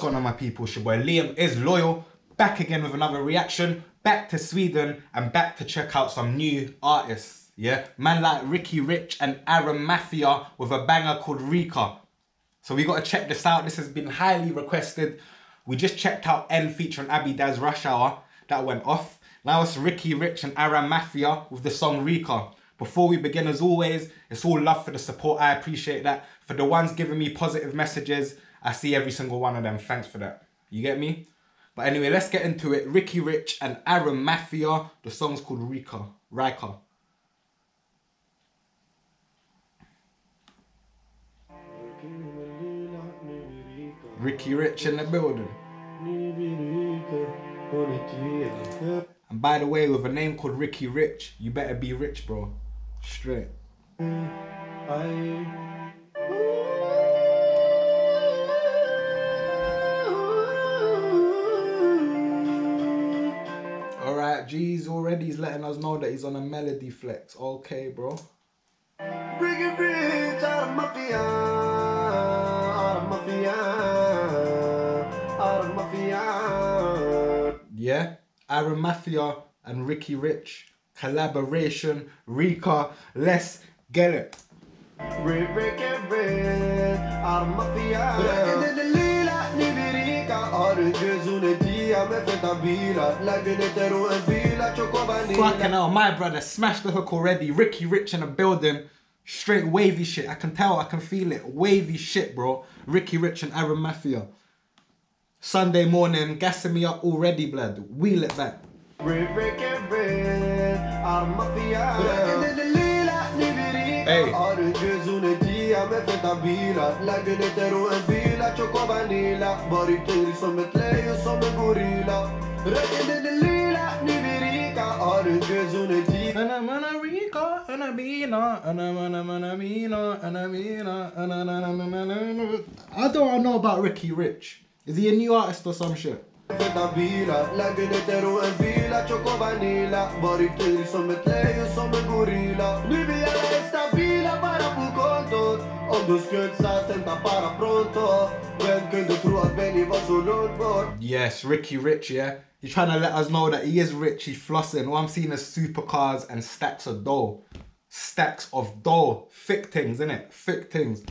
going on, my people? It's your boy Liam is loyal. Back again with another reaction. Back to Sweden and back to check out some new artists. Yeah, man like Ricky Rich and Aram Mafia with a banger called Rika. So we got to check this out. This has been highly requested. We just checked out N featuring Abidaz Rush Hour. That went off. Now it's Ricky Rich and Aram Mafia with the song Rika. Before we begin, as always, it's all love for the support. I appreciate that. For the ones giving me positive messages, I see every single one of them. Thanks for that. You get me? But anyway, let's get into it. Ricky Rich and Aram Mafia. The song's called Rika. Rika. Ricky Rich in the building. And by the way, with a name called Ricky Rich, you better be rich, bro. Straight. Alright, G's already he's letting us know that he's on a melody flex. Okay, bro. Ricky Rich, out of mafia, out of mafia, out of mafia. Yeah? Aram Mafia and Ricky Rich. Collaboration. Rika. Let's get it. Rick, Ricky Rich, out of mafia. Lägen är lila, ni blir rika. Har du guzon är dia med feta bilar. Lägenheter och en villa, choco Fucking hell, my brother smashed the hook already. Ricky Rich in the building. Straight wavy shit. I can tell, I can feel it. Wavy shit, bro. Ricky Rich and Aram Mafia. Sunday morning, gassing me up already, blood. Wheel it back. Ricky Rich, out of mafia. Lägen är lila, ni blir rika. Hey. Har du guzon är dia med feta bilar. Lägenheter och en villa, choco vanilla. Varit dyr som ett lejon, som en gorilla. Röken är lila, ni blir rika. Har du guzon är dia. And I'm gonna Rica, and I'm Bina, and I'm gonna gonna Mina, and I'm Mina, I'm I don't know about Ricky Rich. Is he a new artist or some shit? Feta bilar, lägenheter och en villa, choco vanilla Varit dyr som ett lejon, som en gorilla Nu vi alla är stabila, Yes, Ricky Rich, yeah. He's trying to let us know that he is rich, he's flossing. All I'm seeing is supercars and stacks of dough. Stacks of dough. Thick things, innit? Thick things.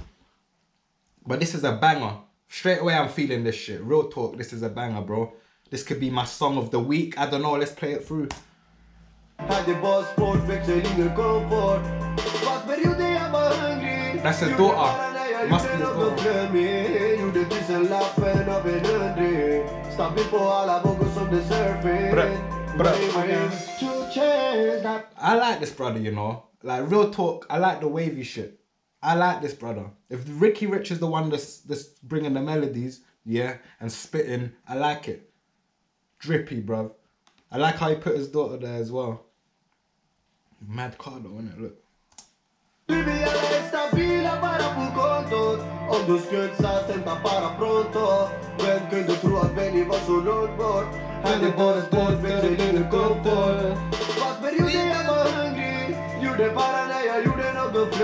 But this is a banger. Straight away, I'm feeling this shit. Real talk, this is a banger, bro. This could be my song of the week. I don't know, let's play it through. That's his daughter. Must be daughter. change that I like this brother, you know. Like real talk, I like the wavy shit. I like this brother. If Ricky Rich is the one that's that's bringing the melodies, yeah, and spitting, I like it. Drippy, bruv. I like how he put his daughter there as well. Mad car though, innit? Look. Nu vi alla är stabila bara på kontot Om du bara pronto Vem kunde tro att Benny var så bort Hade bara sport, växte ingen komfort Fast perioder jag var hungrig Gjorde bara när jag gjorde något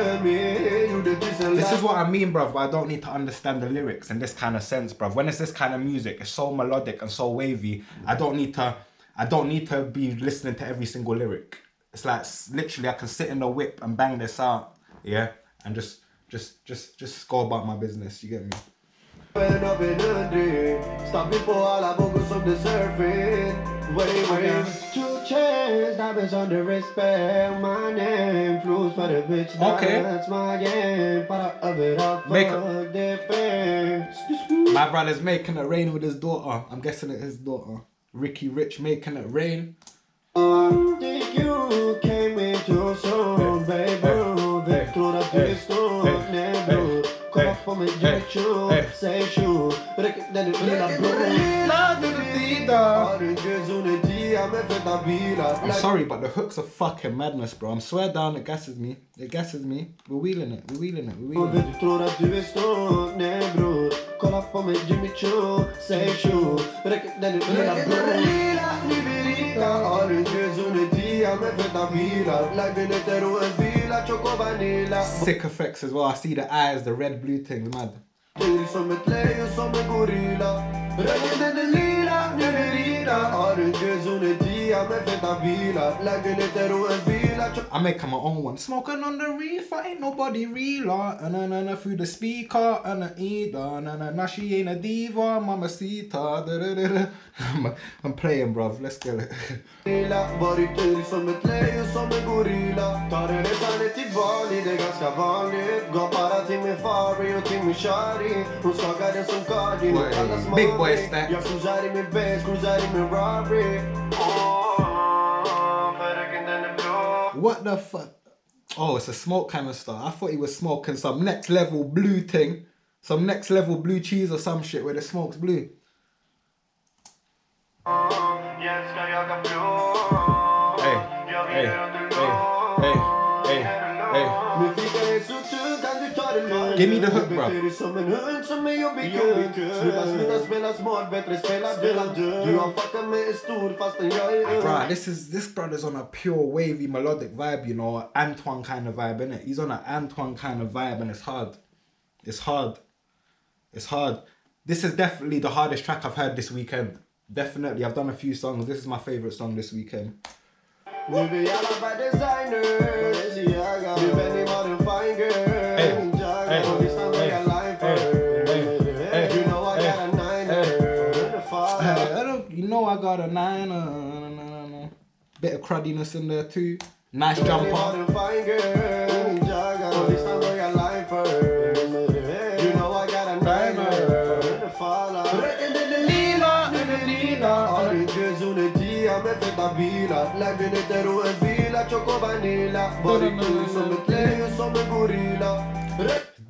Gjorde tusen This is what I mean, bruv. I don't need to understand the lyrics in this kind of sense, bruv. When it's this kind of music, it's so melodic and so wavy. I don't need to. I don't need to be listening to every single lyric. It's like literally, I can sit in the whip and bang this out, yeah, and just, just, just, just go about my business. You get me? lappen av en hundring Stabil på alla vågor som det surfing Way, way To change, diamonds under respect My name flows for the bitch Okay. That's my game Bara överallt Make- fuck det finns My brother's making it rain with his daughter. I'm guessing it's his daughter. Ricky Rich making it rain. I I'm sorry, but the hooks are fucking madness, bro. I'm swear down, it gasses me. It gasses me. We're wheeling it. We're wheeling it. We're wheeling it. Sick effects as well. I see the eyes, the red blue things, mad. Dyr som ett lejon som en gorilla Regnet den lila, nu är det rila Har du dia med feta bilar Lägenheter och en villa I'm making my own one. Smoking on the reefer, ain't nobody realer. Uh. And then and through the speaker and the either. Uh, and then now she ain't a diva, mamacita. Da, da, da, da. I'm, playing, bruv. Let's get it. Varit dyr som ett lejon, som en gorilla Tar en resa ner till Bali, det är ganska vanligt Går bara till min Fari och till min Shari Hon skakar den som Cardi, hon kallas Big boy stack. What the fuck? Oh, it's a smoke stuff. I thought he was smoking some next level blue thing. Some next level blue cheese or some shit where the smoke's blue. Hey, hey, hey, hey, hey, hey. Give me the hook bro. Bro, this is this brother's on a pure wavy melodic vibe, you know, Ant Wan kind of vibe, innit? He's on an Ant Wan kind of vibe and it's hard. It's hard. It's hard. This is definitely the hardest track I've heard this weekend. Definitely, I've done a few songs. This is my favorite song this weekend. know cruddiness in there too. Nice jumper. Lägenheter och en villa, choco vanilla Varit ung som ett lejon, som en gorilla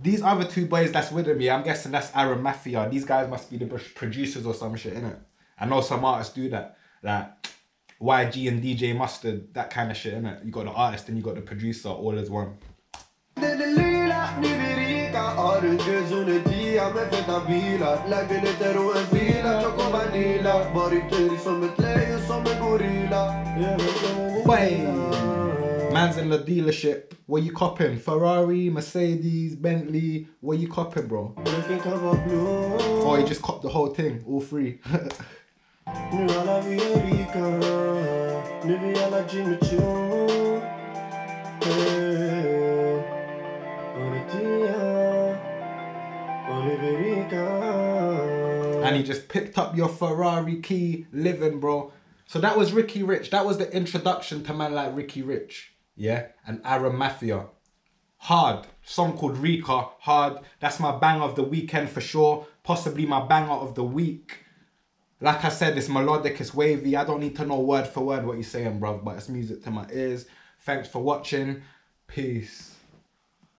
These other two boys that's with me, I'm guessing that's Aram Mafia. These guys must be the producers or some shit, innit? I know some artists do that. Like YG and DJ Mustard, that kind of shit, innit? You got the artist and you got the producer all as one. Man's in the dealership. What you copping? Ferrari, Mercedes, Bentley. What you copping, bro? Oh, you just copped the whole thing, all three. Choo And he just picked up your Ferrari key living, bro. So that was Ricky Rich. That was the introduction to man like Ricky Rich. Yeah? And Aram Mafia. Hard. Song called Rika. Hard. That's my bang of the weekend for sure. Possibly my banger of the week. Like I said, it's melodic, it's wavy. I don't need to know word for word what you're saying, bruv, but it's music to my ears. Thanks for watching. Peace.